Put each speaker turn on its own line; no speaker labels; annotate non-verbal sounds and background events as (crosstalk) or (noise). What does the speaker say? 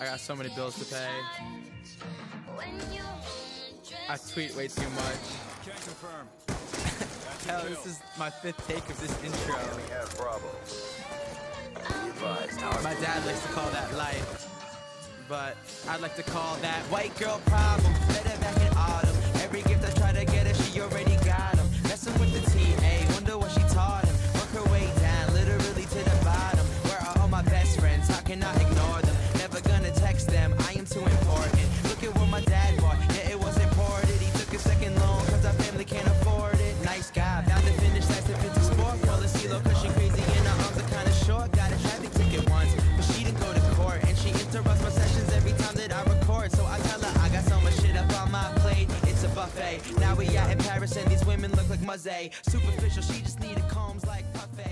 I got so many bills to pay. I tweet way too much.
Can't confirm. (laughs)
Hell, this is my fifth take of this intro.
We have Bravo. Be advised, our
My dad likes to call that life. But I'd like to call that white girl problem. Met her back in autumn. Every gift I try to get her, she already got 'em. Messing with the TA, wonder what she taught him. Work her way down, literally to the bottom. Where are all my best friends? How can I ignore we out in Paris and these women look like mazey. Superficial, she just needed combs like Puffy.